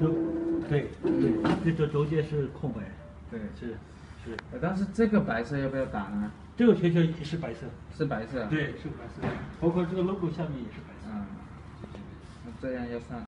就，对，对，这这中间是空白，对，是是，但是这个白色要不要打呢？这个圈圈也是白色，是白色，对，是白色，包括这个 logo 下面也是白色。嗯，那这样要上。